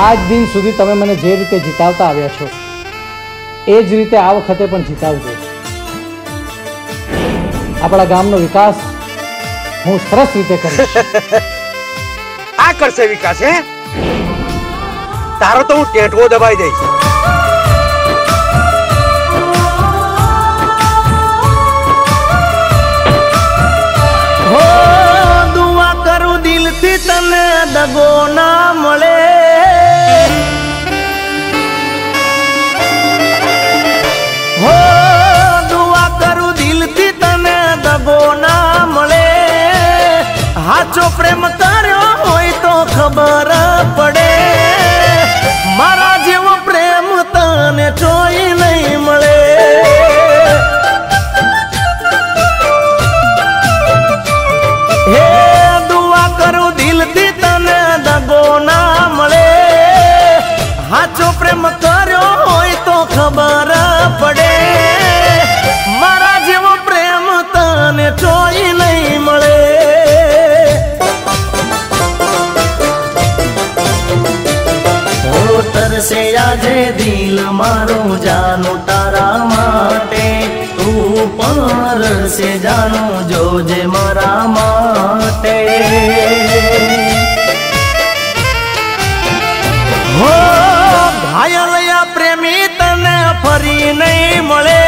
આજ દિન સુધી તમે મને જે રીતે જીતાવતા આવ્યા છો, એ જ રીતે આ વખતે પણ જીતાવજો. આપણા ગામનો વિકાસ હું સરસ રીતે કરીશ. આ કરશે વિકાસ, હે? તારો તો હું ટેટવો દબાઈ દઈશ. ખબર પડે. મારા જેવો પ્રેમ તને જોઈ નહીં મળે. ઓ આજે દિલ મારું જાનું તારા માટે. તું પણ રડશે જાનું જોજે મારા માટે. ઘાયલયા પ્રેમી તને ફરી નહીં મળે.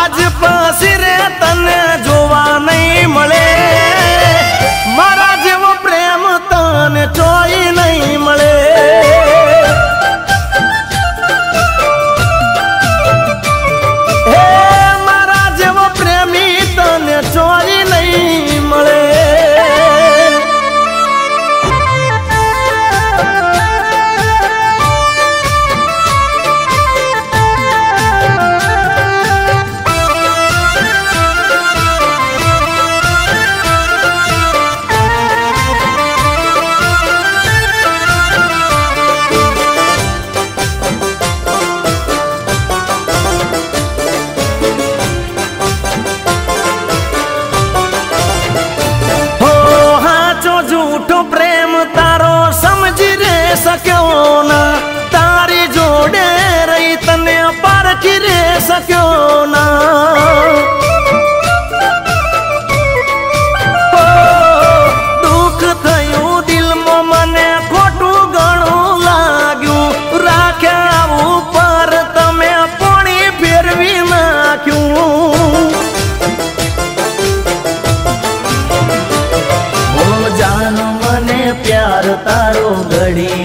આજ પછી રે તને જોવા નહીં મળે. મારા જેવો પ્રેમ તને જોઈ નહીં મળે. પારખી રે શક્યો ના દુઃખ થયું દિલમાં મને ખોટું ઘણું લાગ્યું. રાખ્યા આવું પર તમે પોણી ફેરવી નાખ્યું. જાન મને પ્યાર તારો ઘડી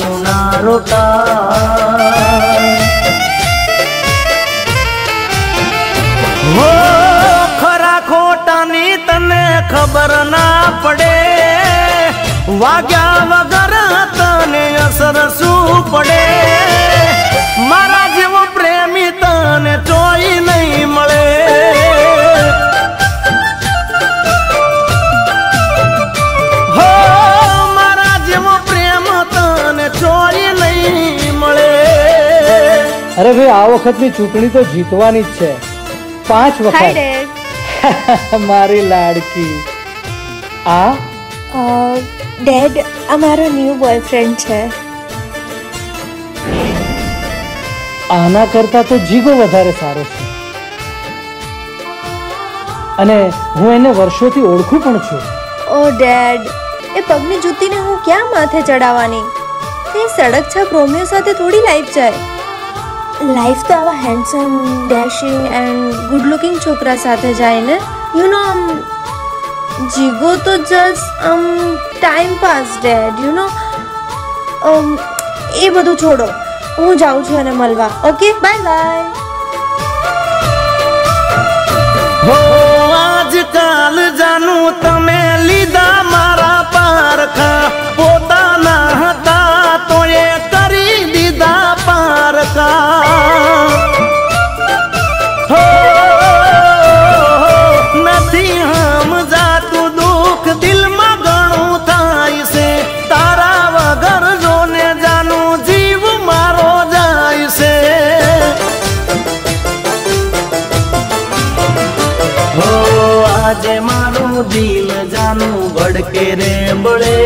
ના હો ખરા ખોટાની તને ખબર ના પડે. વાગ્યા વગર તને અસર શું પડે? અરે ભાઈ આ વખતની ચૂંટણી તો જીતવાની જ છે. પાંચ વખત. મારી લાડકી. આ? ડેડ આ મારો ન્યૂ બોયફ્રેન્ડ છે. આના કરતા તો જીગો વધારે સારો છે. અને હું એને વર્ષોથી ઓળખું પણ છું. ઓ ડેડ એ પગની જૂતીને હું ક્યાં માથે ચડાવવાની? તે સડક છાપ રોમિયો સાથે થોડી લાઈફ જાય. લાઈફ તો આવા handsome dashing and good looking છોકરા સાથે જાય ને યુ નો આમ, જીગો તો જસ્ટ આમ time pass dad you know એ બધું છોડો. હું જાઉં છું એને મળવા. ઓકે બાય બાય હો, આજકાલ જાનું તમે લીધા મારા પારખા. પોતાના આજે મારું દિલ જાનું ભડકે રે બળે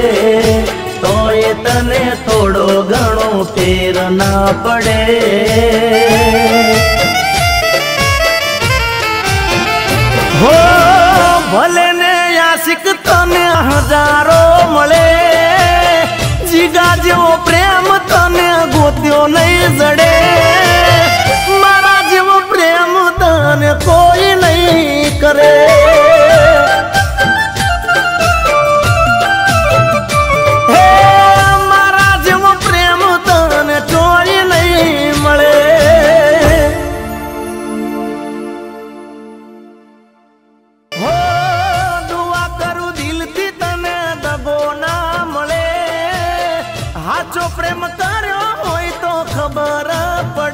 તો એ તને થોડો ઘણો ફેર ના પડે. હો, ભલે ને આશિક તને હજારો મળે, જીગા જેવો પ્રેમ તને ગોત્યો નહીં સાચો પ્રેમ તાર્યો હોય તો ખબર પડે